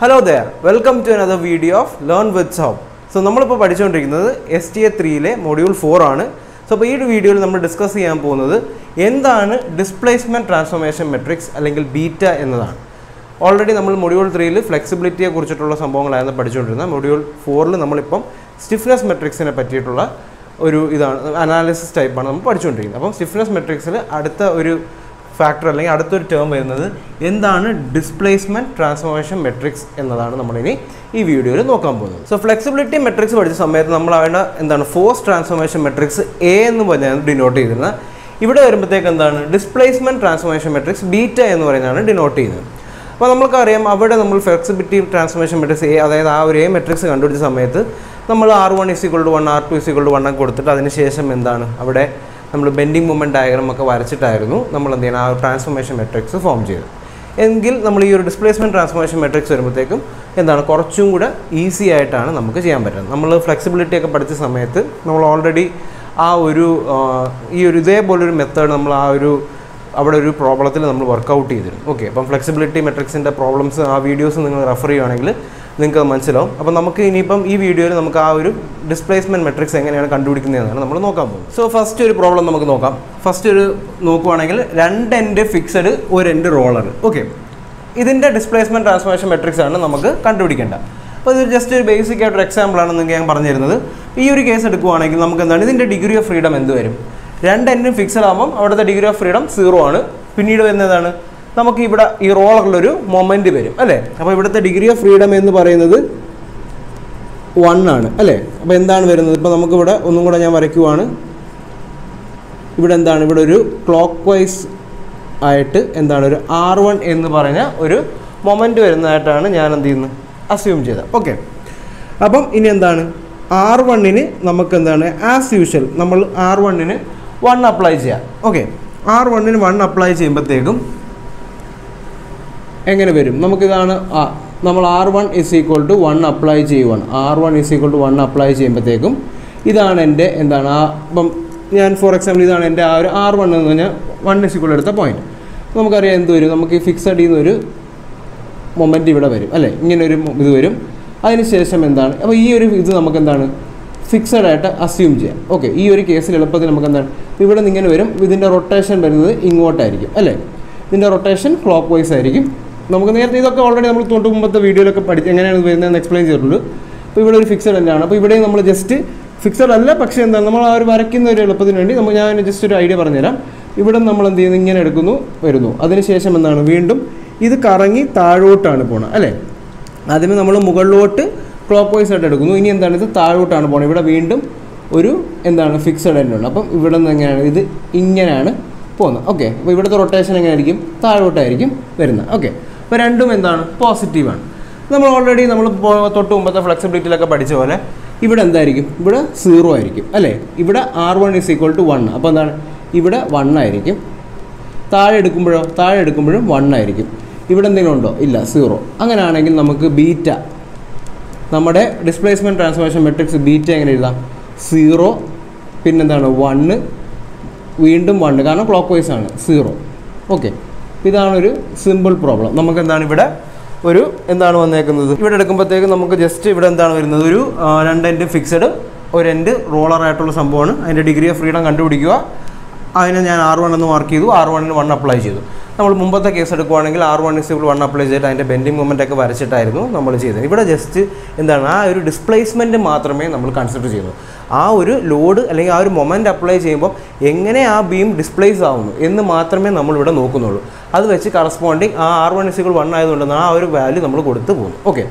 Hello there welcome to another video of learn with home so നമ്മളിപ്പോൾ പഠിച്ചുകൊണ്ടിരിക്കുന്നത് S T A ത്രീയിലെ module four ആണ്. So അപ്പോൾ ഈ ഒരു വീഡിയോയിൽ നമ്മൾ ഡിസ്കസ് ചെയ്യാൻ പോകുന്നത് എന്താണ് ഡിസ്പ്ലേസ്മെന്റ് ട്രാൻസ്ഫോർമേഷൻ മെട്രിക്സ് അല്ലെങ്കിൽ ബീറ്റ എന്നതാണ്. ഓൾറെഡി നമ്മൾ മൊഡ്യൂൾ ത്രീയിൽ ഫ്ലെക്സിബിലിറ്റിയെ കുറിച്ചിട്ടുള്ള സംഭവങ്ങളായിരുന്നു പഠിച്ചുകൊണ്ടിരുന്നത് മൊഡ്യൂൾ ഫോറിൽ നമ്മളിപ്പം സ്റ്റിഫ്നെസ് മെട്രിക്സിനെ പറ്റിയിട്ടുള്ള ഒരു ഇതാണ് അനാലിസിസ് ടൈപ്പാണ് നമ്മൾ പഠിച്ചുകൊണ്ടിരിക്കുന്നത് അപ്പം സ്റ്റിഫ്നെസ് മെട്രിക്സിൽ അടുത്ത ഒരു ഫാക്ടർ അല്ലെങ്കിൽ അടുത്തൊരു ടേം വരുന്നത് എന്താണ് ഡിസ്പ്ലേസ്മെന്റ് ട്രാൻസ്ഫോർമേഷൻ മെട്രിക്സ് എന്നതാണ് നമ്മളിനി ഈ വീഡിയോയിൽ നോക്കാൻ പോകുന്നത്. സോ ഫ്ലെക്സിബിലിറ്റി മെട്രിക്സ് പഠിച്ച സമയത്ത് നമ്മൾ അവിടെ എന്താണ് ഫോഴ്സ് ട്രാൻസ്ഫോർമേഷൻ മെട്രിക്സ് എ എന്ന് പറഞ്ഞാണ് ഡിനോട്ട് ചെയ്തിരുന്നത്. ഇവിടെ വരുമ്പോഴത്തേക്ക് എന്താണ്? ഡിസ്പ്ലേസ്മെന്റ് ട്രാൻസ്ഫോർമേഷൻ മെട്രിക്സ് ബീറ്റ എന്ന് പറയുന്നതാണ് ഡിനോട്ട് ചെയ്യുന്നത് അപ്പോൾ നമുക്കറിയാം അവിടെ നമ്മൾ ഫ്ലെക്സിബിലിറ്റി ട്രാൻസ്ഫോർമേഷൻ മെട്രിക്സ് എ അതായത് ആ ഒരു എ മെട്രിക്സ് കണ്ടുപിടിച്ച സമയത്ത് നമ്മൾ R one is equal to one R two is equal to one ഒക്കെ കൊടുത്തിട്ട് അതിന് ശേഷം എന്താണ്? അവിടെ നമ്മൾ ബെൻഡിങ് മൂവ്മെന്റ് ഡയഗ്രാം ഒക്കെ വരച്ചിട്ടായിരുന്നു നമ്മൾ എന്ത് ചെയ്യണം ആ ട്രാൻസ്ഫോർമേഷൻ മെട്രിക്സ് ഫോം ചെയ്തത്. എങ്കിൽ നമ്മൾ ഈ ഒരു ഡിസ്പ്ലേസ്മെന്റ് ട്രാൻസ്ഫോർമേഷൻ മെട്രിക്സ് വരുമ്പോഴത്തേക്കും എന്താണ്? കുറച്ചും കൂടെ ഈസി ആയിട്ടാണ് നമുക്ക് ചെയ്യാൻ പറ്റുന്നത്. നമ്മൾ ഫ്ലെക്സിബിലിറ്റി ഒക്കെ പഠിച്ച സമയത്ത് നമ്മൾ ഓൾറെഡി ആ ഒരു ഈ ഒരു ഇതേപോലൊരു മെത്തേഡ് നമ്മൾ ആ ഒരു അവിടെ ഒരു പ്രോബ്ലത്തിൽ നമ്മൾ വർക്കൗട്ട് ചെയ്തിരുന്നു. ഓക്കെ അപ്പം ഫ്ലെക്സിബിലിറ്റി മെട്രിക്സിന്റെ പ്രോബ്ലംസ് ആ വീഡിയോസ് നിങ്ങൾ റെഫർ ചെയ്യുവാണെങ്കിൽ നിങ്ങൾക്ക് മനസ്സിലാവും. അപ്പോൾ നമുക്ക് ഇനിയിപ്പം ഈ വീഡിയോയിൽ നമുക്ക് ആ ഒരു ഡിസ്പ്ലേസ്മെന്റ് മെട്രിക്സ് എങ്ങനെയാണ് കണ്ടുപിടിക്കുന്നതെന്നാണ് നമ്മൾ നോക്കാൻ പോകുന്നത്. സോ ഫസ്റ്റ് ഒരു പ്രോബ്ലം നമുക്ക് നോക്കാം. ഫസ്റ്റ് ഒരു നോക്കുവാണെങ്കിൽ രണ്ട് എൻഡ് ഫിക്സഡ് ഒരു എൻഡ് റോളർ ഓക്കെ ഇതിന്റെ ഡിസ്പ്ലേസ്മെന്റ് ട്രാൻസ്ഫോർമേഷൻ മെട്രിക്സ് ആണ് നമുക്ക് കണ്ടുപിടിക്കേണ്ടത്. അപ്പോൾ ഇത് ജസ്റ്റ് ഒരു ബേസിക് ആയിട്ടൊരു എക്സാമ്പിൾ ആണ് നിങ്ങൾക്ക് ഞാൻ പറഞ്ഞിരുന്നത് ഈ ഒരു കേസ് എടുക്കുവാണെങ്കിൽ നമുക്ക് എന്താണ്? ഇതിന്റെ ഡിഗ്രി ഓഫ് ഫ്രീഡം എന്ത് വരും? രണ്ട് എൻഡും ഫിക്സഡ് ആകുമ്പം അവിടുത്തെ ഡിഗ്രി ഓഫ് ഫ്രീഡം സീറോ ആണ്. പിന്നീട് വരുന്നതാണ് നമുക്ക് ഇവിടെ ഈ റോളറിലൊരു മൊമെന്റ് വരും അല്ലേ? അപ്പോൾ ഇവിടുത്തെ ഡിഗ്രി ഓഫ് ഫ്രീഡം എന്ന് പറയുന്നത് വൺ ആണ് അല്ലേ? അപ്പോൾ എന്താണ് വരുന്നത്? ഇപ്പോൾ നമുക്കിവിടെ ഒന്നും കൂടെ ഞാൻ വരയ്ക്കുവാണ്. ഇവിടെ എന്താണ്? ഇവിടെ ഒരു ക്ലോക്ക് വൈസ് ആയിട്ട് എന്താണ്? ഒരു ആർ വൺ എന്ന് പറഞ്ഞ ഒരു മൊമെന്റ് വരുന്നതായിട്ടാണ് ഞാൻ എന്ത് ചെയ്യുന്നത്? അസ്യൂം ചെയ്തത്. ഓക്കെ അപ്പം ഇനി എന്താണ്? ആർ വണ്ണിന് നമുക്ക് എന്താണ്? ആസ് യൂഷ്വൽ നമ്മൾ ആർ വണ്ണിന് വൺ അപ്ലൈ ചെയ്യാം. ഓക്കെ ആർ വണ്ണിന് വൺ അപ്ലൈ ചെയ്യുമ്പോഴത്തേക്കും എങ്ങനെ വരും? നമുക്കിതാണ് ആ നമ്മൾ R one is equal to one apply ചെയ്യുവാണ്. R one is equal to one apply ചെയ്യുമ്പോഴത്തേക്കും ഇതാണ് എന്റെ എന്താണ് ആ ഇപ്പം ഞാൻ ഫോർ എക്സാമ്പിൾ ഇതാണ് എന്റെ ആ ഒരു ആർ വൺ എന്ന് പറഞ്ഞാൽ വൺ ഇസ് ഈക്വൽ എടുത്ത പോയിന്റ് നമുക്കറിയാം എന്ത് വരും? നമുക്ക് ഈ ഫിക്സഡ് ഒരു മൊമെന്റ് ഇവിടെ വരും അല്ലേ? ഇങ്ങനൊരു ഇത് വരും. അതിനുശേഷം എന്താണ്? അപ്പോൾ ഈ ഒരു ഇത് നമുക്ക് എന്താണ്? ഫിക്സഡ് ആയിട്ട് അസ്യൂം ചെയ്യാം. ഓക്കെ ഈ ഒരു കേസിൽ എളുപ്പത്തിൽ നമുക്ക് എന്താണ്? ഇവിടെ നിന്ന് ഇങ്ങനെ വരും ഇതിന്റെ റൊട്ടേഷൻ വരുന്നത് ഇങ്ങോട്ടായിരിക്കും അല്ലേ? ഇതിന്റെ റൊട്ടേഷൻ ക്ലോക്ക് വൈസ് ആയിരിക്കും നമുക്ക് നേരത്തെ ഇതൊക്കെ ഓൾറെഡി നമ്മൾ തൊട്ട് മുമ്പത്തെ വീഡിയോയിലൊക്കെ പഠിച്ച് എങ്ങനെയാണ് വരുന്നതെന്ന് എക്സ്പ്ലെയിൻ ചെയ്തിട്ടുണ്ട്. അപ്പോൾ ഇവിടെ ഒരു ഫിക്സഡ് തന്നെയാണ് അപ്പോൾ ഇവിടെ നമ്മൾ ജസ്റ്റ് ഫിക്സഡ് അല്ല പക്ഷേ എന്താണ് നമ്മൾ ആ ഒരു വരയ്ക്കുന്ന ഒരു എളുപ്പത്തിന് വേണ്ടി നമ്മൾ ഞാൻ ജസ്റ്റ് ഒരു ഐഡിയ പറഞ്ഞുതരാം. ഇവിടെ നമ്മൾ എന്ത് ചെയ്യുന്നു? ഇങ്ങനെ എടുക്കുന്നു വരുന്നു. അതിനുശേഷം എന്താണ്? വീണ്ടും ഇത് കറങ്ങി താഴോട്ടാണ് പോണത് അല്ലേ? ആദ്യമേ നമ്മൾ മുകളിലോട്ട് ക്ലോക്ക് വൈസ് ആയിട്ട് എടുക്കുന്നു. ഇനി എന്താണ്? ഇത് താഴോട്ടാണ് പോണത്. ഇവിടെ വീണ്ടും ഒരു എന്താണ്? ഫിക്സഡ് തന്നെ ഉണ്ട് അപ്പം ഇവിടെ നിന്ന് എങ്ങനെയാണ്? ഇത് ഇങ്ങനെയാണ് പോകുന്നത്. ഓക്കെ അപ്പോൾ ഇവിടുത്തെ റൊട്ടേഷൻ എങ്ങനെയായിരിക്കും? താഴോട്ടായിരിക്കും വരുന്നത്. ഓക്കെ അപ്പോൾ രണ്ടും എന്താണ്? പോസിറ്റീവാണ് നമ്മൾ ഓൾറെഡി നമ്മൾ തൊട്ട് മുമ്പത്തെ ഫ്ലെക്സിബിലിറ്റിയിലൊക്കെ പഠിച്ച പോലെ ഇവിടെ എന്തായിരിക്കും? ഇവിടെ സീറോ ആയിരിക്കും അല്ലേ? ഇവിടെ R one is equal to one അപ്പോൾ എന്താണ്? ഇവിടെ വൺ ആയിരിക്കും. താഴെ എടുക്കുമ്പോഴോ? താഴെ എടുക്കുമ്പോഴും വൺ ആയിരിക്കും. ഇവിടെ എന്തെങ്കിലും ഉണ്ടോ? ഇല്ല സീറോ അങ്ങനെയാണെങ്കിൽ നമുക്ക് ബീറ്റ നമ്മുടെ ഡിസ്പ്ലേസ്മെന്റ് ട്രാൻസ്ഫോർമേഷൻ മെട്രിക്സ് ബീറ്റ എങ്ങനെ എഴുതാം? സീറോ പിന്നെന്താണ്? വണ്ണ് വീണ്ടും വണ്ണ് കാരണം ക്ലോക്ക് വൈസ് ആണ് സീറോ ഓക്കെ ഇതാണൊരു സിമ്പിൾ പ്രോബ്ലം നമുക്ക് എന്താണ് ഇവിടെ ഒരു എന്താണ് വന്നേക്കുന്നത്? ഇവിടെ എടുക്കുമ്പോഴത്തേക്ക് നമുക്ക് ജസ്റ്റ് ഇവിടെ എന്താണ് വരുന്നത്? ഒരു രണ്ട് എൻഡ് ഫിക്സഡ് ഒരു എൻഡ് റോളർ ആയിട്ടുള്ള സംഭവമാണ്. അതിന്റെ ഡിഗ്രി ഓഫ് ഫ്രീഡം കണ്ടുപിടിക്കുക. അതിനെ ഞാൻ ആർ വൺ എന്ന് മാർക്ക് ചെയ്തു. ആർ വണ്ണിന് വൺ അപ്ലൈ ചെയ്തു. നമ്മൾ മുമ്പത്തെ കേസ് എടുക്കുവാണെങ്കിൽ R one is one apply ചെയ്തിട്ട് അതിന്റെ ബെൻഡിങ് മൂവ്മെന്റ് ഒക്കെ വരച്ചിട്ടായിരുന്നു നമ്മൾ ചെയ്തത്. ഇവിടെ ജസ്റ്റ് എന്താണ്? ആ ഒരു ഡിസ്പ്ലേസ്മെന്റ് മാത്രമേ നമ്മൾ കൺസിഡർ ചെയ്യുന്നു. ആ ഒരു ലോഡ് അല്ലെങ്കിൽ ആ ഒരു മൊമെന്റ് അപ്ലൈ ചെയ്യുമ്പോൾ എങ്ങനെ ആ ബീം ഡിസ്പ്ലേസ് ആവുന്നു എന്ന് മാത്രമേ നമ്മളിവിടെ നോക്കുന്നുള്ളൂ. അത് വെച്ച് കറസ്പോണ്ടിങ് ആ ആർ വൺ ഇസികൾ വൺ ആയതുകൊണ്ടാണ് ആ ഒരു വാല്യൂ നമ്മൾ കൊടുത്തു പോകുന്നു ഓക്കെ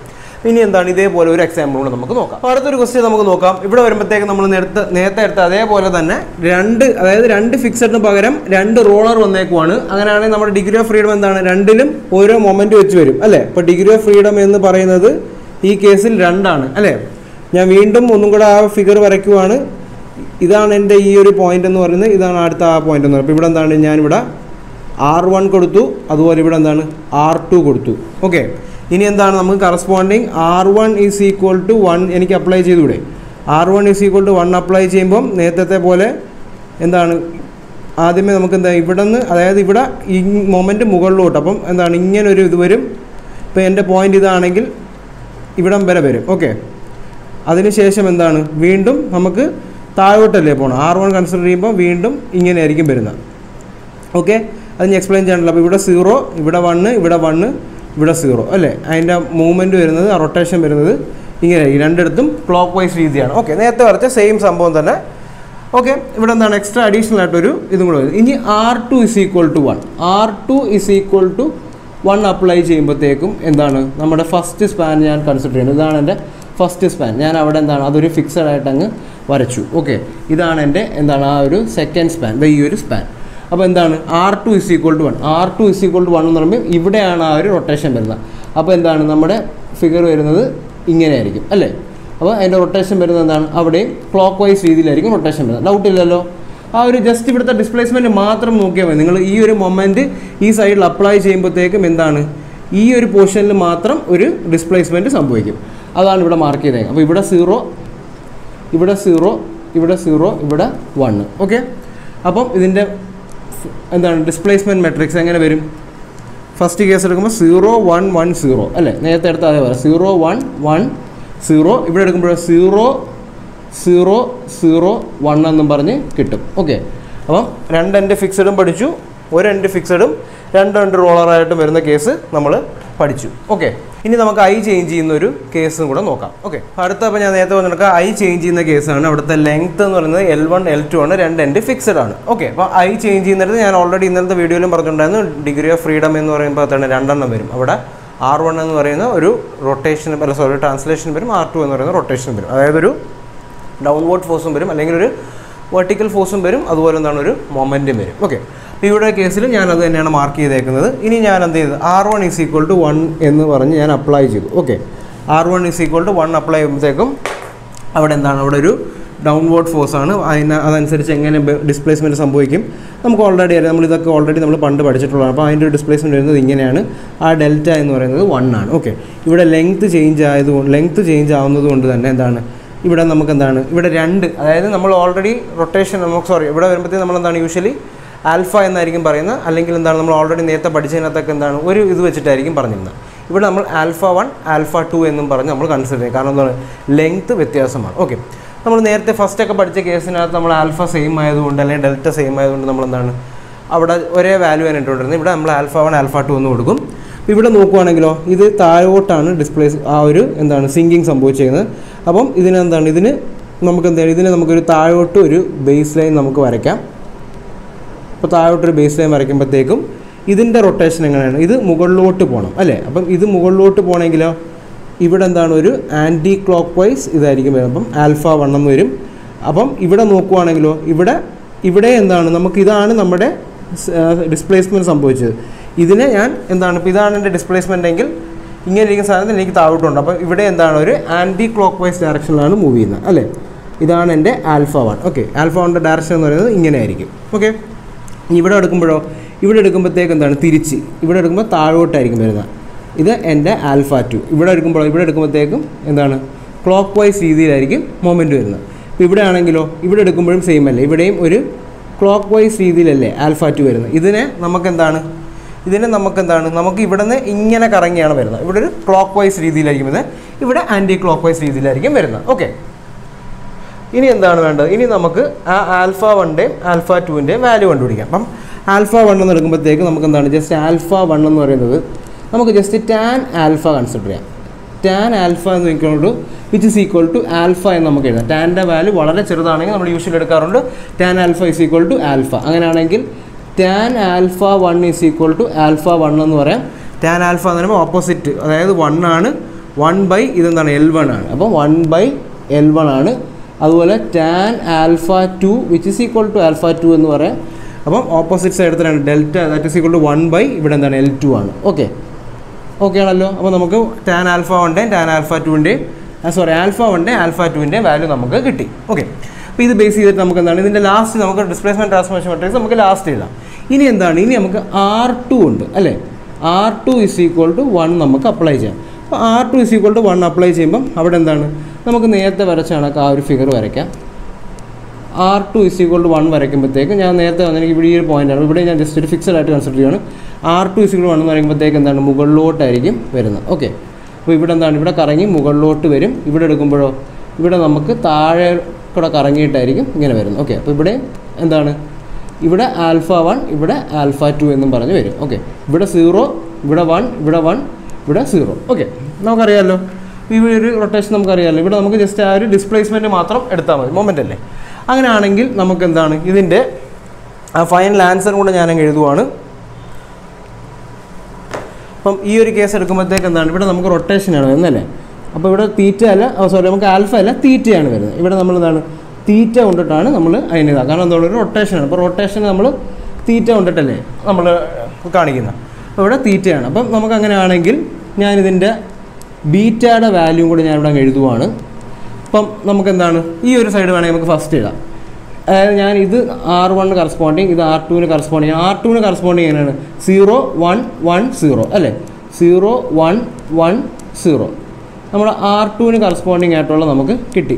ഇനി എന്താണ് ഇതേപോലെ ഒരു എക്സാമ്പിൾ കൂടെ നമുക്ക് നോക്കാം. അടുത്തൊരു ക്വസ്റ്റ്യൻ നമുക്ക് നോക്കാം. ഇവിടെ വരുമ്പോഴത്തേക്ക് നമ്മൾ നേരത്തെ നേരത്തെ എടുത്ത അതേപോലെ തന്നെ രണ്ട് അതായത് രണ്ട് ഫിക്സഡിന് പകരം രണ്ട് റോളർ വന്നേക്കുവാണ്. അങ്ങനെയാണെങ്കിൽ നമ്മുടെ ഡിഗ്രി ഓഫ് ഫ്രീഡം എന്താണ്? രണ്ടിലും ഓരോ മൊമെന്റ് വെച്ച് വരും അല്ലേ? അപ്പോൾ ഡിഗ്രി ഓഫ് ഫ്രീഡം എന്ന് പറയുന്നത് ഈ കേസിൽ രണ്ടാണ് അല്ലേ? ഞാൻ വീണ്ടും ഒന്നും കൂടെ ആ ഫിഗർ വരയ്ക്കുവാണ്. ഇതാണ് എന്റെ ഈ ഒരു പോയിന്റ് എന്ന് പറയുന്നത്. ഇതാണ് അടുത്ത ആ പോയിന്റ് എന്ന് പറയുന്നത്. അപ്പോൾ ഇവിടെ എന്താണ്? ഞാനിവിടെ ആർ വൺ കൊടുത്തു. അതുപോലെ ഇവിടെ എന്താണ്? ആർ ടു കൊടുത്തു. ഓക്കെ ഇനി എന്താണ് നമുക്ക് corresponding R one is equal to one എനിക്ക് apply ചെയ്തുകൂടെ? R one is equal to one apply ചെയ്യുമ്പം നേരത്തെ പോലെ എന്താണ്? ആദ്യമേ നമുക്ക് എന്താ ഇവിടെ നിന്ന് അതായത് ഇവിടെ ഈ മൊമെന്റ് മുകളിലോട്ട് അപ്പം എന്താണ് ഇങ്ങനൊരു ഇത് വരും. ഇപ്പോൾ എന്റെ പോയിന്റ് ഇതാണെങ്കിൽ ഇവിടം വരെ വരും. ഓക്കെ അതിനുശേഷം എന്താണ്? വീണ്ടും നമുക്ക് താഴോട്ടല്ലേ പോകണം ആർ വൺ കൺസിഡർ ചെയ്യുമ്പോൾ വീണ്ടും ഇങ്ങനെ ആയിരിക്കും വരുന്നത്. ഓക്കെ അത് ഞാൻ എക്സ്പ്ലെയിൻ ചെയ്യണല്ലോ. അപ്പോൾ ഇവിടെ സീറോ ഇവിടെ വണ്ണ് ഇവിടെ വണ്ണ് ഇവിടെ സീറോ അല്ലേ? അതിന്റെ മൂവ്മെന്റ് വരുന്നത് റൊട്ടേഷൻ വരുന്നത് ഇങ്ങനെ ഈ രണ്ടിടത്തും ക്ലോക്ക് വൈസ് രീതിയാണ്. ഓക്കെ നേരത്തെ വരച്ച സെയിം സംഭവം തന്നെ. ഓക്കെ ഇവിടെ എന്താണ്? എക്സ്ട്രാ അഡീഷണൽ ആയിട്ടൊരു ഇതും കൂടെ വരും ഇനി R two is equal to one R two is equal to one apply ചെയ്യുമ്പോഴത്തേക്കും എന്താണ്? നമ്മുടെ ഫസ്റ്റ് സ്പാൻ ഞാൻ കൺസിഡർ ചെയ്യുന്നത് ഇതാണ് എന്റെ ഫസ്റ്റ് സ്പാൻ ഞാൻ അവിടെ എന്താണ്? അതൊരു ഫിക്സഡ് ആയിട്ട് അങ്ങ് വരച്ചു. ഓക്കെ ഇതാണ് എന്റെ എന്താണ്? ആ ഒരു സെക്കൻഡ് സ്പാൻ ഈ ഒരു സ്പാൻ അപ്പോൾ എന്താണ്? R two is equal to one R two is equal to one എന്ന് പറയുമ്പോൾ ഇവിടെയാണ് ആ ഒരു റൊട്ടേഷൻ വരുന്നത്. അപ്പോൾ എന്താണ്? നമ്മുടെ ഫിഗർ വരുന്നത് ഇങ്ങനെയായിരിക്കും അല്ലേ? അപ്പോൾ അതിന്റെ റൊട്ടേഷൻ വരുന്നത് എന്താണ്? അവിടെയും ക്ലോക്ക് വൈസ് രീതിയിലായിരിക്കും റൊട്ടേഷൻ വരുന്നത്. ഡൗട്ട് ഇല്ലല്ലോ? ആ ഒരു ജസ്റ്റ് ഇവിടുത്തെ ഡിസ്പ്ലേസ്മെന്റ് മാത്രം നോക്കിയാൽ മതി. നിങ്ങൾ ഈ ഒരു മൊമെന്റ് ഈ സൈഡിൽ അപ്ലൈ ചെയ്യുമ്പോഴത്തേക്കും എന്താണ്? ഈ ഒരു പോർഷനിൽ മാത്രം ഒരു ഡിസ്പ്ലേസ്മെന്റ് സംഭവിക്കും. അതാണ് ഇവിടെ മാർക്ക് ചെയ്തത് അപ്പോൾ ഇവിടെ സീറോ ഇവിടെ സീറോ ഇവിടെ സീറോ ഇവിടെ വണ്ണ് ഓക്കെ അപ്പം ഇതിന്റെ എന്താണ് ഡിസ്പ്ലേസ്മെന്റ് മെട്രിക്സ് എങ്ങനെ വരും? ഫസ്റ്റ് കേസ് എടുക്കുമ്പോൾ സീറോ വൺ വൺ സീറോ അല്ലേ? നേരത്തെ എടുത്ത അതേപോലെ സീറോ വൺ വൺ സീറോ ഇവിടെ എടുക്കുമ്പോൾ സീറോ സീറോ സീറോ വൺ എന്നും പറഞ്ഞ് കിട്ടും. ഓക്കെ അപ്പം രണ്ട് എന്റെ ഫിക്സഡും പഠിച്ചു. ഒരു എന്റെ ഫിക്സഡും രണ്ട് രണ്ട് റോളറായിട്ടും വരുന്ന കേസ് നമ്മൾ പഠിച്ചു. ഓക്കെ ഇനി നമുക്ക് ഐ ചേഞ്ച് ചെയ്യുന്ന ഒരു കേസും കൂടെ നോക്കാം. ഓക്കെ അടുത്ത അപ്പോൾ ഞാൻ നേരത്തെ പറഞ്ഞെടുക്കുക ഐ ചേഞ്ച് ചെയ്യുന്ന കേസാണ് അവിടുത്തെ ലെങ്ത് എന്ന് പറയുന്നത് എൽ വൺ എൽ ടു ആണ്. രണ്ട് എൻഡ് ഫിക്സഡ് ആണ്. ഓക്കെ അപ്പോൾ ഐ ചേഞ്ച് ചെയ്യുന്നിടത്ത് ഞാൻ ഓൾറെഡി ഇന്നലത്തെ വീഡിയോയിലും പറഞ്ഞിട്ടുണ്ടായിരുന്നു ഡിഗ്രി ഓഫ് ഫ്രീഡം എന്ന് പറയുമ്പോൾ തന്നെ രണ്ടെണ്ണം വരും. അവിടെ ആർ വൺ എന്ന് പറയുന്ന ഒരു റൊട്ടേഷൻ അല്ല സോറി ട്രാൻസ്ലേഷൻ വരും. ആർ ടു എന്ന് പറയുന്ന റൊട്ടേഷൻ വരും. അതായത് ഒരു ഡൗൺവേർഡ് ഫോഴ്സും വരും. അല്ലെങ്കിൽ ഒരു വെർട്ടിക്കൽ ഫോഴ്സും വരും. അതുപോലെ എന്താണ്? ഒരു മൊമെന്റും വരും. ഓക്കെ ഇവിടെ കേസിൽ ഞാൻ അത് തന്നെയാണ് മാർക്ക് ചെയ്തേക്കുന്നത്. ഇനി ഞാൻ എന്ത് ചെയ്തത് R one is equal to one എന്ന് പറഞ്ഞ് ഞാൻ അപ്ലൈ ചെയ്തു. Okay R one is equal to one apply ചെയ്യുമ്പോഴത്തേക്കും അവിടെ എന്താണ്? അവിടെ ഒരു ഡൗൺവേർഡ് ഫോഴ്സ് ആണ്. അതിന് അതനുസരിച്ച് എങ്ങനെ ഡിസ്പ്ലേസ്മെന്റ് സംഭവിക്കും? നമുക്ക് ഓൾറെഡി അറിയാം. നമ്മൾ ഇതൊക്കെ ഓൾറെഡി നമ്മൾ പണ്ട് പഠിച്ചിട്ടുള്ളതാണ്. അപ്പോൾ അതിന്റെ ഡിസ്പ്ലേസ്മെന്റ് വരുന്നത് ഇങ്ങനെയാണ്. ആ ഡെൽറ്റ എന്ന് പറയുന്നത് വൺ ആണ്. ഓക്കെ ഇവിടെ ലെങ്ത്ത് ചേഞ്ച് ആയതുകൊണ്ട് ലെങ്ത്ത് ചേഞ്ച് ആവുന്നത് കൊണ്ട് തന്നെ എന്താണ്? ഇവിടെ നമുക്ക് എന്താണ്? ഇവിടെ രണ്ട് അതായത് നമ്മൾ ഓൾറെഡി റൊട്ടേഷൻ നമുക്ക് സോറി ഇവിടെ വരുമ്പോഴത്തേക്ക് നമ്മൾ എന്താണ് യൂഷ്വലി ആൽഫ എന്നായിരിക്കും പറയുന്നത്. അല്ലെങ്കിൽ എന്താണ് നമ്മൾ ഓൾറെഡി നേരത്തെ പഠിച്ചതിനകത്തൊക്കെ എന്താണ് ഒരു ഇത് വെച്ചിട്ടായിരിക്കും പറഞ്ഞിരുന്നത്. ഇവിടെ നമ്മൾ ആൽഫ വൺ ആൽഫ ടു എന്നും പറഞ്ഞ് നമ്മൾ കൺസിഡർ ചെയ്യും കാരണം എന്താണ്? ലെങ്ത് വ്യത്യാസമാണ്. ഓക്കെ നമ്മൾ നേരത്തെ ഫസ്റ്റ് ഒക്കെ പഠിച്ച കേസിനകത്ത് നമ്മൾ ആൽഫ സെയിം ആയതുകൊണ്ട് അല്ലെങ്കിൽ ഡെൽറ്റ സെയിം ആയതുകൊണ്ട് നമ്മൾ എന്താണ്? അവിടെ ഒരേ വാല്യൂ ആണ് ഇട്ടുകൊണ്ടിരുന്നത്. ഇവിടെ നമ്മൾ ആൽഫ വൺ ആൽഫ ടു എന്ന് കൊടുക്കും. ഇവിടെ നോക്കുവാണെങ്കിലോ ഇത് താഴോട്ടാണ് ഡിസ്പ്ലേസ് ആ ഒരു എന്താണ് സിങ്കിങ് സംഭവിച്ചിരിക്കുന്നത് അപ്പം ഇതിനെന്താണ്? ഇതിന് നമുക്ക് എന്താണ് ഇതിന് നമുക്കൊരു താഴോട്ട് ഒരു ബേസ് ലൈൻ നമുക്ക് വരയ്ക്കാം. അപ്പോൾ താഴോട്ടൊരു ബേസ് ലൈൻ വരയ്ക്കുമ്പോഴത്തേക്കും ഇതിന്റെ റൊട്ടേഷൻ എങ്ങനെയാണ്? ഇത് മുകളിലോട്ട് പോകണം അല്ലേ? അപ്പം ഇത് മുകളിലോട്ട് പോകണമെങ്കിലോ ഇവിടെ എന്താണ് ഒരു ആന്റി ക്ലോക്ക് വൈസ് ഇതായിരിക്കും വരുന്നത്. അപ്പം ആൽഫ വൺ എന്ന് വരും. അപ്പം ഇവിടെ നോക്കുവാണെങ്കിലോ ഇവിടെ ഇവിടെ എന്താണ് നമുക്ക് ഇതാണ് നമ്മുടെ ഡിസ്പ്ലേസ്മെന്റ് സംഭവിച്ചത്. ഇതിനെ ഞാൻ എന്താണ് ഇപ്പോൾ ഇതാണ് എന്റെ ഡിസ്പ്ലേസ്മെന്റ് എങ്കിൽ ഇങ്ങനെ ഇരിക്കുന്ന സാധനത്തിൽ എനിക്ക് താഴോട്ടുണ്ട്. അപ്പോൾ ഇവിടെ എന്താണ് ഒരു ആന്റി ക്ലോക്ക് വൈസ് ഡയറക്ഷനിലാണ് മൂവ് ചെയ്യുന്നത് അല്ലേ? ഇതാണ് എന്റെ ആൽഫ വൺ ഓക്കെ ആൽഫ വണ്ണിന്റെ ഡയറക്ഷൻ എന്ന് പറയുന്നത് ഇങ്ങനെ ആയിരിക്കും ഓക്കെ ഇവിടെ എടുക്കുമ്പോഴോ? ഇവിടെ എടുക്കുമ്പോഴത്തേക്ക് എന്താണ്? തിരിച്ച്. ഇവിടെ എടുക്കുമ്പോൾ താഴോട്ടായിരിക്കും വരുന്നത് ഇത് എന്റെ ആൽഫ ടു. ഇവിടെ എടുക്കുമ്പോഴോ? ഇവിടെ എടുക്കുമ്പോഴത്തേക്കും എന്താണ്? ക്ലോക്ക് വൈസ് രീതിയിലായിരിക്കും മൊമെന്റ് വരുന്നത്. ഇപ്പോൾ ഇവിടെ ആണെങ്കിലോ? ഇവിടെ എടുക്കുമ്പോഴും സെയിം അല്ലേ? ഇവിടെയും ഒരു ക്ലോക്ക് വൈസ് രീതിയിലല്ലേ ആൽഫ ടു വരുന്നത്. ഇതിനെ നമുക്കെന്താണ്? ഇതിനെ നമുക്കെന്താണ്? നമുക്ക് ഇവിടെ നിന്ന് ഇങ്ങനെ കറങ്ങിയാണ് വരുന്നത്. ഇവിടെ ഒരു ക്ലോക്ക് വൈസ് രീതിയിലായിരിക്കും ഇത് ഇവിടെ ആന്റി ക്ലോക്ക് വൈസ് രീതിയിലായിരിക്കും വരുന്നത്. ഓക്കെ ഇനി എന്താണ് വേണ്ടത്? ഇനി നമുക്ക് ആ ആൽഫ വണ്ണിന്റെയും ആൽഫ ടുവിന്റെയും വാല്യൂ കണ്ടുപിടിക്കാം. അപ്പം ആൽഫ വൺ എന്ന് എടുക്കുമ്പോഴത്തേക്ക് നമുക്ക് എന്താണ്? ജസ്റ്റ് ആൽഫ വൺ എന്ന് പറയുന്നത് നമുക്ക് ജസ്റ്റ് ടാൻ ആൽഫ കൺസിഡർ ചെയ്യാം. ടാൻ ആൽഫ എന്ന് നോക്കിക്കൊണ്ട് which is equal to alpha എന്ന് നമുക്ക് എഴുതാം. ടാന്റെ വാല്യൂ വളരെ ചെറുതാണെങ്കിൽ നമ്മൾ യൂഷ്വലി എടുക്കാറുണ്ട്. Tan alpha is equal to alpha. അങ്ങനെയാണെങ്കിൽ tan alpha one is equal to alpha one എന്ന് പറയാം. ടാൻ ആൽഫ എന്ന് പറയുമ്പോൾ ഓപ്പോസിറ്റ് അതായത് വൺ ആണ്. വൺ ബൈ ഇതെന്താണ്? എൽ വൺ ആണ്. അപ്പം വൺ ബൈ എൽ വൺ ആണ്. അതുപോലെ tan alpha two which is equal to alpha two എന്ന് പറയാം. അപ്പം ഓപ്പോസിറ്റ് സൈഡ് തന്നെയാണ് delta that is equal to one by ഇവിടെ എന്താണ്? എൽ ടു ആണ്. ഓക്കെ ഓക്കെ ആണല്ലോ. അപ്പോൾ നമുക്ക് ടാൻ ആൽഫ വണ്ണിന്റെയും ടാൻ ആൽഫ ടുവിന്റെയും സോറി ആൽഫ വണ്ണിന്റെയും ആൽഫ ടുവിന്റെ വാല്യൂ നമുക്ക് കിട്ടി. ഓക്കെ അപ്പോൾ ഇത് ബേസ് ചെയ്തിട്ട് നമുക്ക് എന്താണ്? ഇതിന്റെ ലാസ്റ്റ് നമുക്ക് ഡിസ്പ്ലേസ്മെന്റ് ട്രാൻസ്ഫോർമേഷൻ മെട്രിക്സ് നമുക്ക് ലാസ്റ്റ് എഴുതാം. ഇനി എന്താണ്? ഇനി നമുക്ക് ആർ ടു ഉണ്ട് അല്ലേ? R two is equal to one നമുക്ക് അപ്ലൈ ചെയ്യാം. അപ്പോൾ R two is equal to one apply ചെയ്യുമ്പം അവിടെ എന്താണ്? നമുക്ക് നേരത്തെ വരച്ച കണക്ക് ആ ഒരു ഫിഗർ വരയ്ക്കാം. R two is equal to one വരയ്ക്കുമ്പോഴത്തേക്ക് ഞാൻ നേരത്തെ വന്നെങ്കിൽ ഇവിടെ ഈ ഒരു പോയിന്റാണ് ഇവിടെ ഞാൻ ജസ്റ്റ് ഒരു ഫിക്സഡ് ആയിട്ട് കൺസിഡർ ചെയ്യുകയാണ് R two is equal one വരയ്ക്കുമ്പോഴത്തേക്ക് എന്താണ്? മുകളിലോട്ടായിരിക്കും വരുന്നത്. ഓക്കെ അപ്പോൾ ഇവിടെ എന്താണ്? ഇവിടെ കറങ്ങി മുകളിലോട്ട് വരും. ഇവിടെ എടുക്കുമ്പോഴോ? ഇവിടെ നമുക്ക് താഴെ കൂടെ കറങ്ങിയിട്ടായിരിക്കും ഇങ്ങനെ വരുന്നത്. ഓക്കെ അപ്പോൾ ഇവിടെ എന്താണ്? ഇവിടെ ആൽഫ വൺ ഇവിടെ ആൽഫ ടു എന്നും പറഞ്ഞ് വരും. ഓക്കെ ഇവിടെ സീറോ ഇവിടെ വൺ ഇവിടെ വൺ ഇവിടെ സീറോ ഓക്കെ നമുക്കറിയാമല്ലോ ഇവിടെ ഒരു റൊട്ടേഷൻ നമുക്കറിയാമല്ലോ ഇവിടെ നമുക്ക് ജസ്റ്റ് ആ ഒരു ഡിസ്പ്ലേസ്മെന്റ് മാത്രം എടുത്താൽ മതി. മൊമെന്റ് അല്ലേ? അങ്ങനെയാണെങ്കിൽ നമുക്ക് എന്താണ് ഇതിന്റെ ആ ഫൈനൽ ആൻസർ കൂടെ ഞാനങ്ങ് എഴുതുവാണ്. അപ്പം ഈ ഒരു കേസ് എടുക്കുമ്പോഴത്തേക്ക് എന്താണ്? ഇവിടെ നമുക്ക് റൊട്ടേഷനാണ് എന്നല്ലേ അപ്പോൾ ഇവിടെ തീറ്റ അല്ല സോറി നമുക്ക് ആൽഫ അല്ല തീറ്റയാണ് വരുന്നത്. ഇവിടെ നമ്മൾ എന്താണ്? തീറ്റ കൊണ്ടിട്ടാണ് നമ്മൾ അതിന് ഇതാ കാരണം എന്താണ് ഒരു റൊട്ടേഷനാണ് അപ്പോൾ റൊട്ടേഷൻ നമ്മൾ തീറ്റ കൊണ്ടിട്ടല്ലേ? നമ്മൾ കാണിക്കുന്നത്. അപ്പോൾ ഇവിടെ തീറ്റയാണ് അപ്പം നമുക്ക് അങ്ങനെയാണെങ്കിൽ ഞാനിതിന്റെ ബീറ്റയുടെ വാല്യൂ കൂടി ഞാൻ ഇവിടെ എഴുതുവാണ്. അപ്പം നമുക്ക് എന്താണ് ഈ ഒരു സൈഡ് വേണമെങ്കിൽ നമുക്ക് ഫസ്റ്റ് എഴുതാം. അതായത് ഞാൻ ഇത് ആർ വണ്ണിന് കറസ്പോണ്ടിങ് ഇത് ആർ ടുവിന് കറസ്പോണ്ടിങ് ആർ ടുവിന് കറസ്പോണ്ടിങ് എങ്ങനെയാണ്? സീറോ വൺ വൺ സീറോ അല്ലേ? സീറോ വൺ വൺ സീറോ നമ്മൾ ആർ ടുവിന് കറസ്പോണ്ടിങ് ആയിട്ടുള്ള നമുക്ക് കിട്ടി.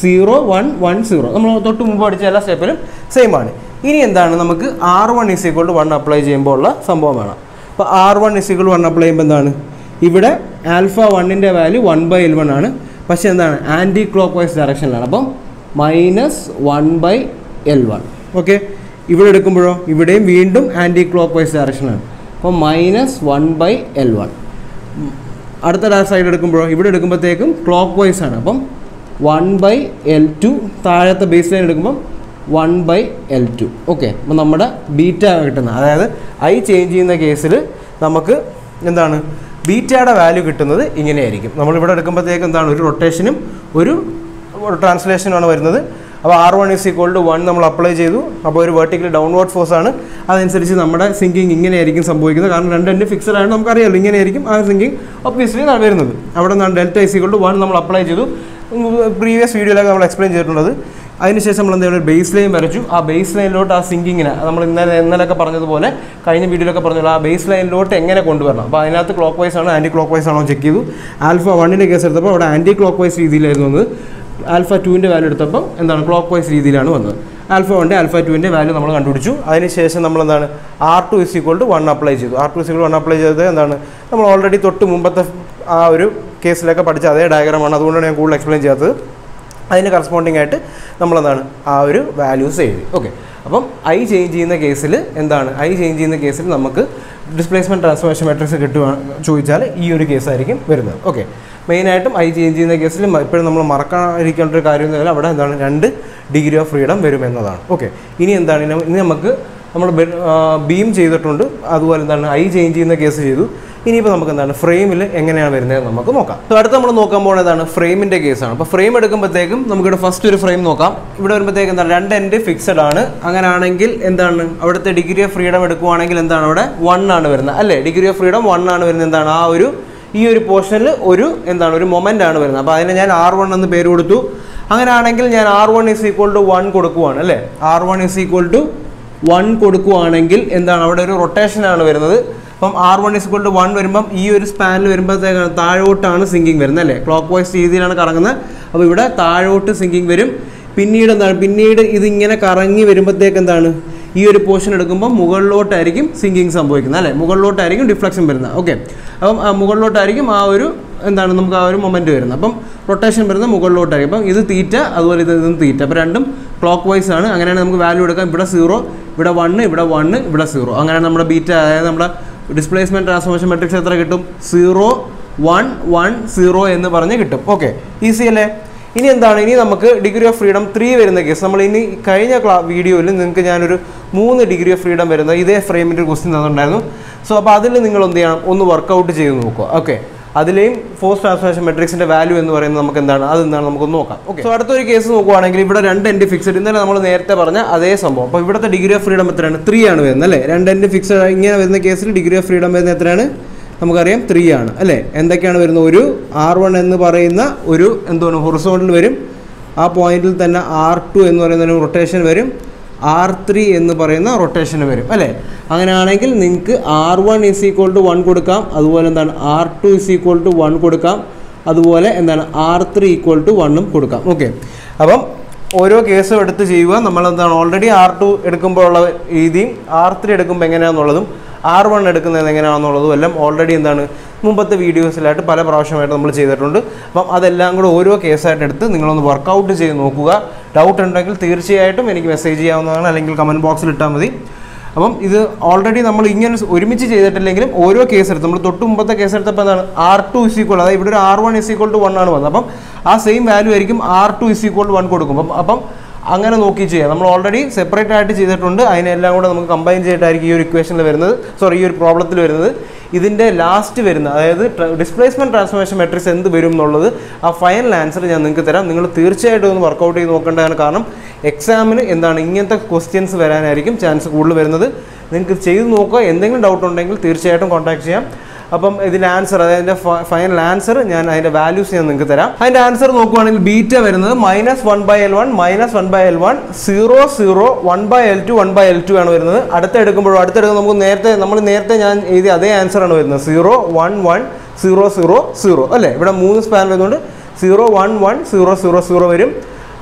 സീറോ വൺ വൺ സീറോ നമ്മൾ തൊട്ട് മുമ്പ് പഠിച്ച എല്ലാ സ്റ്റെപ്പിലും സെയിം ആണ്. ഇനി എന്താണ്? നമുക്ക് R one is equal to one apply ചെയ്യുമ്പോൾ ഉള്ള സംഭവം വേണം. അപ്പോൾ R one is equal one apply ചെയ്യുമ്പോൾ എന്താണ്? ഇവിടെ ആൽഫ വണ്ണിന്റെ value one by L one ആണ്. പക്ഷേ എന്താണ്? ആന്റി ക്ലോക്ക് വൈസ് ഡയറക്ഷനിലാണ് അപ്പം minus one by L one okay ഇവിടെ എടുക്കുമ്പോഴോ? ഇവിടെയും വീണ്ടും ആന്റി ക്ലോക്ക് വൈസ് ഡയറക്ഷനാണ് അപ്പം minus one by L one അടുത്ത സൈഡ് എടുക്കുമ്പോഴോ? ഇവിടെ എടുക്കുമ്പോഴത്തേക്കും ക്ലോക്ക് വൈസ് ആണ്. അപ്പം വൺ ബൈ എൽ ടു താഴത്തെ ബേസ് ലൈൻ എടുക്കുമ്പം one by L two okay അപ്പം നമ്മുടെ ബീറ്റ കിട്ടുന്ന അതായത് ഐ ചേഞ്ച് ചെയ്യുന്ന കേസിൽ നമുക്ക് എന്താണ്? ബീറ്റയുടെ വാല്യൂ കിട്ടുന്നത് ഇങ്ങനെയായിരിക്കും. നമ്മളിവിടെ എടുക്കുമ്പോഴത്തേക്ക് എന്താണ്? ഒരു റൊട്ടേഷനും ഒരു ട്രാൻസ്ലേഷനുമാണ് വരുന്നത്. അപ്പോൾ R one is equal to one നമ്മൾ അപ്ലൈ ചെയ്തു. അപ്പോൾ ഒരു വെർട്ടിക്കൽ ഡൗൺവേർഡ് ഫോഴ്സ് ആണ്. അതനുസരിച്ച് നമ്മുടെ സിങ്കിങ് ഇങ്ങനെയായിരിക്കും സംഭവിക്കുന്നത്. കാരണം രണ്ട് എന്റെ ഫിക്സഡ് ആണ് നമുക്കറിയാമല്ലോ ഇങ്ങനെയായിരിക്കും ആ സിങ്കിങ് ഒബ്വിയസ്ലി വരുന്നത്. അവിടെ നിന്നാണ് delta is equal to one നമ്മൾ അപ്ലൈ ചെയ്തു. പ്രീവിയസ് വീഡിയോയിലൊക്കെ നമ്മൾ എക്സ്പ്ലെയിൻ ചെയ്തിട്ടുള്ളത്. അതിനുശേഷം നമ്മൾ എന്തെങ്കിലും ഒരു ബേസ് ലൈൻ വരച്ചു. ആ ബേസ് ലൈനിലോട്ട് ആ സിങ്കിങ്ങിനെ നമ്മൾ ഇന്നലെ ഇന്നലെയൊക്കെ പറഞ്ഞതുപോലെ കഴിഞ്ഞ വീഡിയോയിലൊക്കെ പറഞ്ഞുള്ള ആ ബേസ് ലൈനിലോട്ട് എങ്ങനെ കൊണ്ടുവരണം? അപ്പോൾ അതിനകത്ത് ക്ലോക്ക് വൈസ് ആണോ ആന്റി ക്ലോക്ക് വൈസ് ആണോ ചെക്ക് ചെയ്തു. ആൽഫ വണ്ണിന്റെ കേസ് എടുത്തപ്പോൾ അവിടെ ആന്റി ക്ലോക്ക് വൈസ് രീതിയിലായിരുന്നു വന്നത്. ആൽഫ ടുവിന്റെ വാല്യൂ എടുത്തപ്പോൾ എന്താണ് ക്ലോക്ക് വൈസ് രീതിയിലാണ് വന്നത്. ആൽഫ വണ്ണിന്റെ ആൽഫ ടുവിന്റെ വാല്യൂ നമ്മൾ കണ്ടുപിടിച്ചു. അതിനുശേഷം നമ്മൾ എന്താണ് R two is equal to one apply ചെയ്തു. R two is equal one apply ചെയ്തത് എന്താണ് നമ്മൾ ഓൾറെഡി തൊട്ട് മുമ്പത്തെ ആ ഒരു കേസിലൊക്കെ പഠിച്ച അതേ ഡയഗ്രാമാണ് അതുകൊണ്ടാണ് ഞാൻ കൂടുതൽ എക്സ്പ്ലെയിൻ ചെയ്യാത്തത്. അതിന് കറസ്പോണ്ടിങ് ആയിട്ട് നമ്മളെന്താണ് ആ ഒരു വാല്യൂസ് എഴുതി. ഓക്കെ അപ്പം ഐ ചേഞ്ച് ചെയ്യുന്ന കേസിൽ എന്താണ്? ഐ ചേഞ്ച് ചെയ്യുന്ന കേസിൽ നമുക്ക് ഡിസ്പ്ലേസ്മെന്റ് ട്രാൻസ്ഫോർമേഷൻ മെട്രിക്സ് കിട്ടുക ചോദിച്ചാൽ ഈ ഒരു കേസായിരിക്കും വരുന്നത്. ഓക്കെ മെയിനായിട്ടും ഐ ചേഞ്ച് ചെയ്യുന്ന കേസിൽ എപ്പോഴും നമ്മൾ മറക്കാതിരിക്കേണ്ട ഒരു കാര്യം എന്ന് പറഞ്ഞാൽ അവിടെ എന്താണ്? രണ്ട് ഡിഗ്രി ഓഫ് ഫ്രീഡം വരും എന്നതാണ്. ഓക്കെ ഇനി എന്താണ്? ഇനി നമുക്ക് നമ്മൾ ബീം ചെയ്തിട്ടുണ്ട്. അതുപോലെ എന്താണ്? ഐ ചേഞ്ച് ചെയ്യുന്ന കേസ് ചെയ്തു. ഇനിയിപ്പോൾ നമുക്ക് എന്താണ് ഫ്രെയിമിൽ എങ്ങനെയാണ് വരുന്നത് നമുക്ക് നോക്കാം. അപ്പോൾ അടുത്ത് നമ്മൾ നോക്കാൻ പോകുന്നതാണ് ഫ്രെയിമിന്റെ കേസാണ്. അപ്പോൾ ഫ്രെയിം എടുക്കുമ്പോഴത്തേക്കും നമുക്കിവിടെ ഫസ്റ്റ് ഒരു ഫ്രെയിം നോക്കാം. ഇവിടെ വരുമ്പോഴത്തേക്കും എന്താണ്? രണ്ട് എൻഡ് ഫിക്സഡ് ആണ്. അങ്ങനെയാണെങ്കിൽ എന്താണ്? അവിടുത്തെ ഡിഗ്രി ഓഫ് ഫ്രീഡം എടുക്കുവാണെങ്കിൽ എന്താണ് അവിടെ? വൺ ആണ് വരുന്നത്. അല്ലേ? ഡിഗ്രി ഓഫ് ഫ്രീഡം വൺ ആണ് വരുന്നത്. എന്താണ്? ആ ഒരു ഈ ഒരു പോർഷനിൽ ഒരു എന്താണ്? ഒരു മൊമെന്റ് ആണ് വരുന്നത്. അപ്പോൾ അതിന് ഞാൻ ആർ വൺ എന്ന് പേര് കൊടുത്തു. അങ്ങനെയാണെങ്കിൽ ഞാൻ R one is equal to one കൊടുക്കുവാണ്. അല്ലേ? R one is equal to one കൊടുക്കുവാണെങ്കിൽ എന്താണ്? അവിടെ ഒരു റൊട്ടേഷനാണ് വരുന്നത്. അപ്പം R one is two one വരുമ്പം ഈ ഒരു സ്പാനിൽ വരുമ്പോഴത്തേക്കാണ് താഴോട്ടാണ് സിങ്കിങ് വരുന്നത് അല്ലേ? ക്ലോക്ക് വൈസ് രീതിയിലാണ് കറങ്ങുന്നത്. അപ്പോൾ ഇവിടെ താഴോട്ട് സിങ്കിങ് വരും. പിന്നീട് എന്താണ്? പിന്നീട് ഇതിങ്ങനെ കറങ്ങി വരുമ്പോഴത്തേക്ക് എന്താണ്? ഈ ഒരു പോർഷൻ എടുക്കുമ്പോൾ മുകളിലോട്ടായിരിക്കും സിങ്കിങ് സംഭവിക്കുന്നത് അല്ലേ? മുകളിലോട്ടായിരിക്കും ഡിഫ്ലക്ഷൻ വരുന്നത്. ഓക്കെ അപ്പം മുകളിലോട്ടായിരിക്കും ആ ഒരു എന്താണ്? നമുക്ക് ആ ഒരു മൊമെന്റ് വരുന്നത്. അപ്പം റൊട്ടേഷൻ വരുന്നത് മുകളിലോട്ടായിരിക്കും. അപ്പം ഇത് തീറ്റ അതുപോലെ ഇത് ഇതും തീറ്റ അപ്പോൾ രണ്ടും ക്ലോക്ക് വൈസ് ആണ്. അങ്ങനെയാണ് നമുക്ക് വാല്യൂ എടുക്കാം. ഇവിടെ സീറോ ഇവിടെ വണ്ണ് ഇവിടെ വണ്ണ് ഇവിടെ സീറോ അങ്ങനെയാണ് നമ്മുടെ ബീറ്റ അതായത് നമ്മുടെ ഡിസ്പ്ലേസ്മെന്റ് ട്രാൻസ്ഫോർമേഷൻ മെട്രിക്സ് എത്ര കിട്ടും? സീറോ വൺ വൺ സീറോ എന്ന് പറഞ്ഞ് കിട്ടും. ഓക്കെ ഈസി അല്ലേ? ഇനി എന്താണ്? ഇനി നമുക്ക് ഡിഗ്രി ഓഫ് ഫ്രീഡം ത്രീ വരുന്ന കേസ് നമ്മൾ ഇനി കഴിഞ്ഞ ക്ലാ വീഡിയോയിൽ നിങ്ങൾക്ക് ഞാനൊരു മൂന്ന് ഡിഗ്രി ഓഫ് ഫ്രീഡം വരുന്ന ഇതേ ഫ്രെയിമിന്റെ ഒരു ക്വസ്റ്റ്യൻ തന്നിട്ടുണ്ടായിരുന്നു. സോ അപ്പോൾ അതിൽ നിങ്ങൾ എന്ത് ചെയ്യണം? ഒന്ന് വർക്കൗട്ട് ചെയ്ത് നോക്കുക. ഓക്കെ അതിലെയും ഫോഴ്സ് ട്രാൻസ്ഫോർമേഷൻ മെട്രിക്സിന്റെ വാല്യൂ എന്ന് പറയുന്നത് നമുക്ക് എന്താണ് അത് എന്താണ് നമുക്ക് നോക്കാം. ഓക്കെ സോ അടുത്തൊരു കേസ് നോക്കുവാണെങ്കിൽ ഇവിടെ രണ്ട് എൻഡ് ഫിക്സഡ് ഇന്നലെ നമ്മൾ നേരത്തെ പറഞ്ഞ അതേ സംഭവം. അപ്പോൾ ഇവിടുത്തെ ഡിഗ്രി ഓഫ് ഫ്രീഡം എത്രയാണ്? ത്രീ ആണ് വരുന്നത് അല്ലേ? രണ്ട് എൻഡ് ഫിക്സഡ് ഇങ്ങനെ വരുന്ന കേസിൽ ഡിഗ്രി ഓഫ് ഫ്രീഡം വരുന്ന എത്രയാണ്? നമുക്കറിയാം ത്രീ ആണ് അല്ലേ? എന്തൊക്കെയാണ് വരുന്നത്? ഒരു ആർ വൺ എന്ന് പറയുന്ന ഒരു എന്തോ ഹൊറിസോണ്ടിൽ വരും. ആ പോയിന്റിൽ തന്നെ ആർ ടു എന്ന് പറയുന്ന ഒരു റൊട്ടേഷൻ വരും. ആർ ത്രീ എന്ന് പറയുന്ന റൊട്ടേഷൻ വരും അല്ലേ? അങ്ങനെയാണെങ്കിൽ നിങ്ങൾക്ക് R one is equal to one കൊടുക്കാം അതുപോലെ എന്താണ് R two is equal to one കൊടുക്കാം അതുപോലെ എന്താണ് ആർ ത്രീ ഈക്വൾ ടു വണ്ണും കൊടുക്കാം ഓക്കെ അപ്പം ഓരോ കേസും എടുത്ത് ചെയ്യുക നമ്മൾ എന്താണ് ഓൾറെഡി ആർ ടു എടുക്കുമ്പോഴുള്ള രീതിയും ആർ ത്രീ എടുക്കുമ്പോൾ എങ്ങനെയാണെന്നുള്ളതും ആർ വൺ എടുക്കുന്നത് എങ്ങനെയാണെന്നുള്ളതും എല്ലാം ഓൾറെഡി എന്താണ് മുമ്പത്തെ വീഡിയോസിലായിട്ട് പല പ്രാവശ്യമായിട്ട് നമ്മൾ ചെയ്തിട്ടുണ്ട്. അപ്പം അതെല്ലാം കൂടെ ഓരോ കേസായിട്ട് എടുത്ത് നിങ്ങളൊന്ന് വർക്കൗട്ട് ചെയ്ത് നോക്കുക. ഡൗട്ട് ഉണ്ടെങ്കിൽ തീർച്ചയായിട്ടും എനിക്ക് മെസ്സേജ് ചെയ്യാവുന്നതാണ്. അല്ലെങ്കിൽ കമന്റ് ബോക്സിൽ ഇട്ടാൽ മതി. അപ്പം ഇത് ഓൾറെഡി നമ്മൾ ഇങ്ങനെ ഒരുമിച്ച് ചെയ്തിട്ടില്ലെങ്കിലും ഓരോ കേസ് എടുത്ത് നമ്മൾ തൊട്ട് മുമ്പത്തെ കേസ് എടുത്തപ്പോൾ എന്താണ്? ആർ ടു ഇസ് ഈക്വൾ അതായത് ഇവിടെ ഒരു R one is equal to one ആണ് വന്നത്. അപ്പം ആ സെയിം വാല്യൂ ആയിരിക്കും R two is equal to one കൊടുക്കും അപ്പം അപ്പം അങ്ങനെ നോക്കി ചെയ്യാം. നമ്മൾ ഓൾറെഡി സെപ്പറേറ്റ് ആയിട്ട് ചെയ്തിട്ടുണ്ട്. അതിനെല്ലാം കൂടെ നമുക്ക് കമ്പൈൻ ചെയ്തിട്ടായിരിക്കും ഈ ഒരു ഇക്വേഷനിൽ വരുന്നത്. സോറി ഈ ഒരു പ്രോബ്ലത്തിൽ വരുന്നത്. ഇതിന്റെ ലാസ്റ്റ് വരുന്ന അതായത് ഡിസ്പ്ലേസ്മെന്റ് ട്രാൻസ്ഫോർമേഷൻ മെട്രിക്സ് എന്ത് വരും എന്നുള്ളത് ആ ഫൈനൽ ആൻസർ ഞാൻ നിങ്ങൾക്ക് തരാം. നിങ്ങൾ തീർച്ചയായിട്ടും ഒന്ന് വർക്കൗട്ട് ചെയ്ത് നോക്കേണ്ടതാണ്. കാരണം എക്സാമിന് എന്താണ് ഇങ്ങനത്തെ ക്വസ്റ്റ്യൻസ് വരാനായിരിക്കും ചാൻസ് കൂടുതൽ വരുന്നത്. നിങ്ങൾക്ക് ചെയ്ത് നോക്കുക. എന്തെങ്കിലും ഡൗട്ട് ഉണ്ടെങ്കിൽ തീർച്ചയായിട്ടും കോൺടാക്ട് ചെയ്യാം. അപ്പം ഇതിന്റെ ആൻസർ അതായത് ഫൈനൽ ആൻസർ ഞാൻ അതിന്റെ വാല്യൂസ് ഞാൻ നിങ്ങൾക്ക് തരാം. അതിന്റെ ആൻസർ നോക്കുവാണെങ്കിൽ ബീറ്റ വരുന്നത് minus one by L one minus one by L one zero zero one by L two one by L two ആണ് വരുന്നത്. അടുത്ത എടുക്കുമ്പോഴും അടുത്ത എടുക്കുമ്പോൾ നമുക്ക് നേരത്തെ നമ്മൾ നേരത്തെ ഞാൻ എഴുതിയ അതേ ആൻസർ ആണ് വരുന്നത്. Zero one one zero zero zero അല്ലേ? ഇവിടെ മൂന്ന് സ്പാൻ വരുന്നുണ്ട്. Zero one one zero zero zero വരും.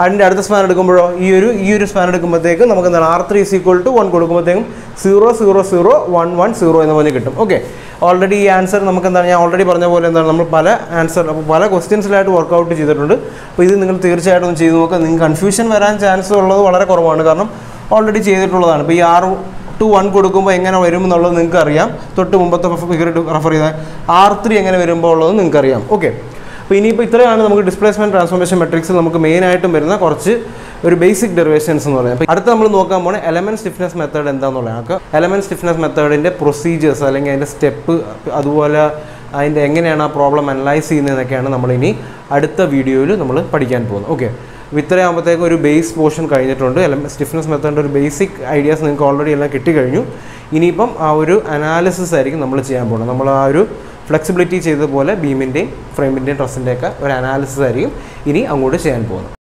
അതിന്റെ അടുത്ത സ്പാൻ എടുക്കുമ്പോഴോ ഈ ഒരു ഈ ഒരു സ്പാൻ എടുക്കുമ്പോഴത്തേക്കും നമുക്ക് എന്താണ് R three is equal to one കൊടുക്കുമ്പോഴത്തേക്കും zero zero zero one one zero എന്ന പോലെ കിട്ടും. ഓക്കെ ഓൾറെഡി ഈ ആൻസർ നമുക്ക് എന്താണ് ഞാൻ ഓൾറെഡി പറഞ്ഞ പോലെ എന്താണ്? നമ്മൾ പല ആൻസർ അപ്പോൾ പല ക്വസ്റ്റ്യൻസിലായിട്ട് വർക്കൗട്ട് ചെയ്തിട്ടുണ്ട്. അപ്പോൾ ഇത് നിങ്ങൾ തീർച്ചയായിട്ടും ഒന്ന് ചെയ്ത് നോക്കുക നിങ്ങൾക്ക് കൺഫ്യൂഷൻ വരാൻ ചാൻസ് ഉള്ളത് വളരെ കുറവാണ്. കാരണം ഓൾറെഡി ചെയ്തിട്ടുള്ളതാണ്. ഇപ്പോൾ ഈ ആറ് ടു വൺ കൊടുക്കുമ്പോൾ എങ്ങനെ വരും എന്നുള്ളത് നിങ്ങൾക്ക് അറിയാം തൊട്ട് മുമ്പത്തെ ഫിഗർ റെഫർ ചെയ്താൽ ആർ ത്രീ എങ്ങനെ വരുമ്പോൾ ഉള്ളത് നിങ്ങൾക്കറിയാം. ഓക്കെ അപ്പോൾ ഇനിയിപ്പോൾ ഇത്രയാണ് നമുക്ക് ഡിസ്പ്ലേസ്മെന്റ് ട്രാൻസ്ഫോർമേഷൻ മെട്രിക്സ് നമുക്ക് മെയിനായിട്ടും വരുന്ന കുറച്ച് ഒരു ബേസിക് ഡെറിവേഷൻസ് എന്ന് പറയുന്നത് അപ്പോൾ അടുത്ത നമ്മൾ നോക്കാൻ പോണേ എലമെന്റ് സ്റ്റിഫ്നെസ് മെത്തേഡ് എന്താണെന്നുള്ളത് നമുക്ക് എലമെന്റ് സ്റ്റിഫ്നെസ് മെത്തേഡിന്റെ പ്രൊസീജിയേഴ്സ് അല്ലെങ്കിൽ അതിന്റെ സ്റ്റെപ്പ് അതുപോലെ അതിന്റെ എങ്ങനെയാണ് ആ പ്രോബ്ലം അനലൈസ് ചെയ്യുന്നതെന്നൊക്കെയാണ് നമ്മളിനി അടുത്ത വീഡിയോയിൽ നമ്മൾ പഠിക്കാൻ പോകുന്നത്. ഓക്കെ ഇത്രയാകുമ്പോഴത്തേക്കും ഒരു ബേസ് പോർഷൻ കഴിഞ്ഞിട്ടുണ്ട്. എലമെന്റ് സ്റ്റിഫ്നെസ് മെത്തേഡിന്റെ ഒരു ബേസിക് ഐഡിയാസ് നിങ്ങൾക്ക് ഓൾറെഡി എല്ലാം കിട്ടിക്കഴിഞ്ഞു. ഇനിയിപ്പം ആ ഒരു അനാലിസിസ് ആയിരിക്കും നമ്മൾ ചെയ്യാൻ പോകുന്നത്. നമ്മൾ ആ ഒരു ഫ്ലെക്സിബിലിറ്റി ചെയ്തതുപോലെ ബീമിന്റെയും ഫ്രെയിമിന്റെയും ട്രസ്സിന്റെയൊക്കെ ഒരു അനാലിസിസ് ആയിരിക്കും ഇനി അങ്ങോട്ട് ചെയ്യാൻ പോകുന്നത്.